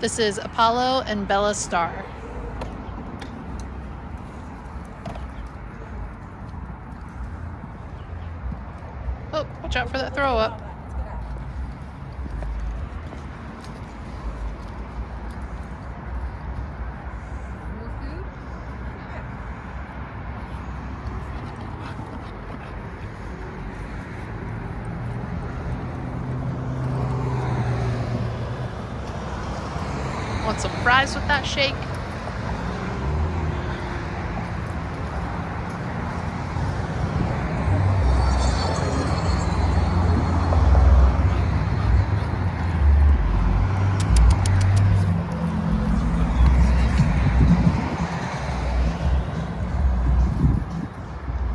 This is Apollo and Bella Star. Oh, watch out for that throw up. Want some fries with that shake?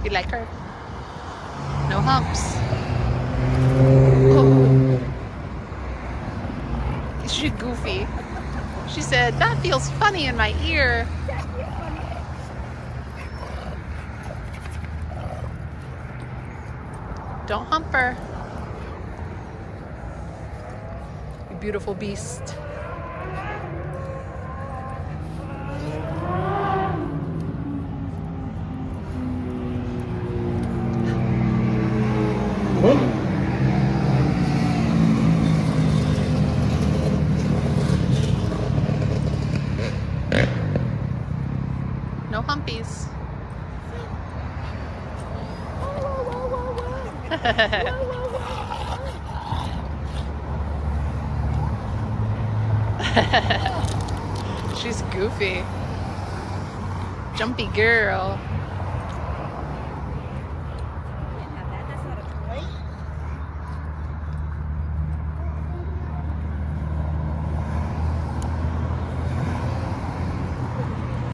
You like her? No humps. Oh. She's goofy. She said, that feels funny in my ear. Don't hump her. You beautiful beast. Humpies. She's goofy. Jumpy girl.